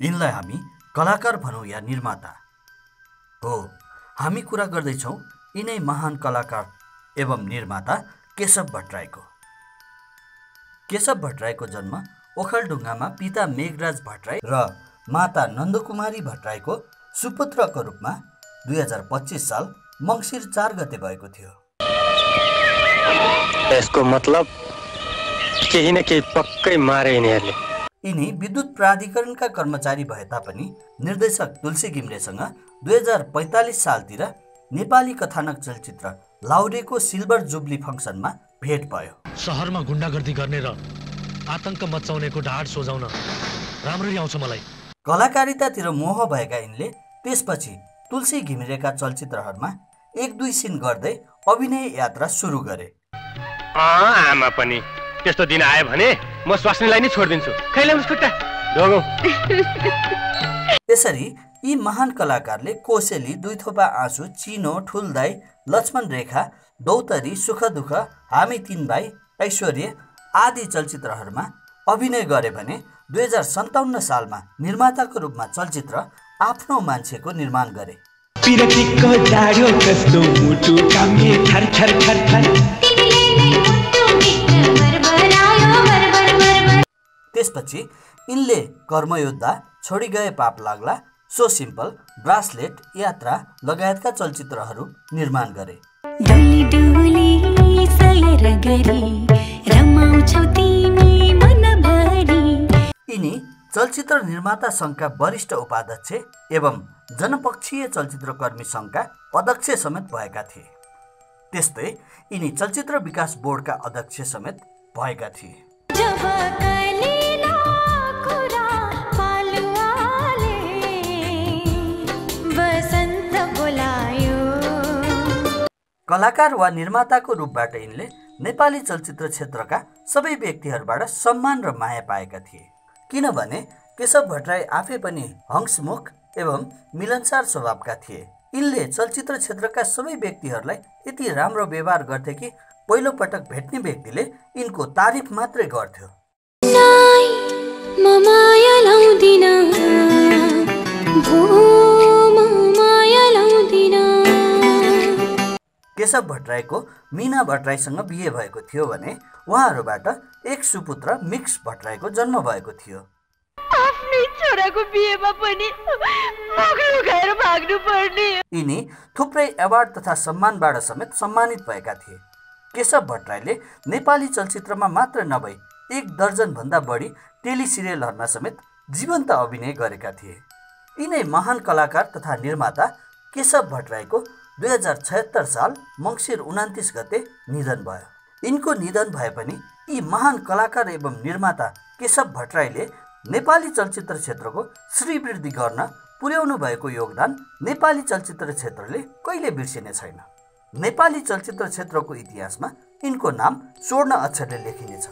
यिनलाई हामी कलाकार भनौँ या निर्माता। हो हामी कुरा गर्दैछौँ यिनै महान कलाकार एवं निर्माता केशव भट्टराईको। केशव भट्टराईको जन्म ओखलढुङ्गामा पिता मेघराज भट्टराई र माता नन्दकुमारी भट्टराईको सुपुत्रको रूपमा दुई हजार पच्चिस साल मङ्सिर चार गते भएको थियो। यसको मतलब केही न केही पक्कै मारे यिनीहरूले। यिनी विद्युत प्राधिकरणका कर्मचारी भए तापनि निर्देशक तुलसी घिम्रेसँग दुई हजार पैँतालिस सालतिर नेपाली कथानक चलचित्र लाउरेको सिल्भर जुब्ली फङ्सनमा भेट भयो। सहरमा गुन्डागर्दी गर्ने र आतङ्क मचाउनेको ढाड सोझाउन राम्ररी आउँछ मलाई। कलाकारितातिर मोह भएका यिनले त्यसपछि तुलसी घिमिरेका चलचित्रहरूमा एक दुई सिन गर्दै अभिनय यात्रा सुरु गरे। आमा पनि। त्यस्तो दिन आयो भने म स्वास्नीलाई नै छोडिदिन्छु। खैलाउनुहोस् खुट्टा। ढोगौँ यसरी यी महान कलाकारले कोसेली दुई थोपा आँसु चिनो ठुलदाई लक्ष्मण रेखा दौतरी सुख दुःख हामी तिन भाइ ऐश्वर्य आदि चलचित्रहरूमा अभिनय गरे भने दुई हजार सन्ताउन्न सालमा निर्माताको रूपमा चलचित्र आफ्नो मान्छेको निर्माण गरे। त्यसपछि यिनले कर्मयोद्धा छोडी गए पाप लाग्ला सो सिम्पल ब्रासलेट यात्रा लगायतका चलचित्रहरू निर्माण गरे। यिनी चलचित्र निर्माता सङ्घका वरिष्ठ उपाध्यक्ष एवं जनपक्षीय चलचित्रकर्मी सङ्घका अध्यक्ष समेत भएका थिए। त्यस्तै यिनी चलचित्र विकास बोर्डका अध्यक्ष समेत भएका थिए। कलाकार वा निर्माताको रूपबाट यिनले नेपाली चलचित्र क्षेत्रका सबै व्यक्तिहरूबाट सम्मान र माया पाएका थिए। किनभने केशव भट्टराई आफै पनि हंसमुख एवं मिलनसार स्वभावका थिए। यिनले चलचित्र क्षेत्रका सबै व्यक्तिहरूलाई यति राम्रो व्यवहार गर्थे कि पहिलो पटक भेट्ने व्यक्तिले यिनको तारिफ मात्रै गर्थ्यो। केशव भट्टराईको मिना भट्टराईसँग बिहे भएको थियो भने उहाँहरूबाट एक सुपुत्र मिक्स भट्टराईको जन्म भएको थियो। आफ्नै छोराको बिहेमा पनि मग्लो खाएर भाग्नु पर्ने। यिनी थुप्रै एवार्ड तथा सम्मानबाट समेत सम्मानित भएका थिए। केशव भट्टराईले नेपाली चलचित्रमा मात्र नभई एक दर्जनभन्दा बढी टेली सिरियलहरूमा समेत जीवन्त अभिनय गरेका थिए। यिनै महान कलाकार तथा निर्माता केशव भट्टराईको दुई हजार छयत्तर साल मङ्सिर उनातिस गते निधन भयो। यिनको निधन भए पनि यी महान कलाकार एवं निर्माता केशव भट्टराईले नेपाली चलचित्र क्षेत्रको श्रीवृद्धि गर्न पुर्याउनु भएको योगदान नेपाली चलचित्र क्षेत्रले कहिले बिर्सिने छैन। नेपाली चलचित्र क्षेत्रको इतिहासमा यिनको नाम स्वर्ण अक्षरले लेखिनेछ।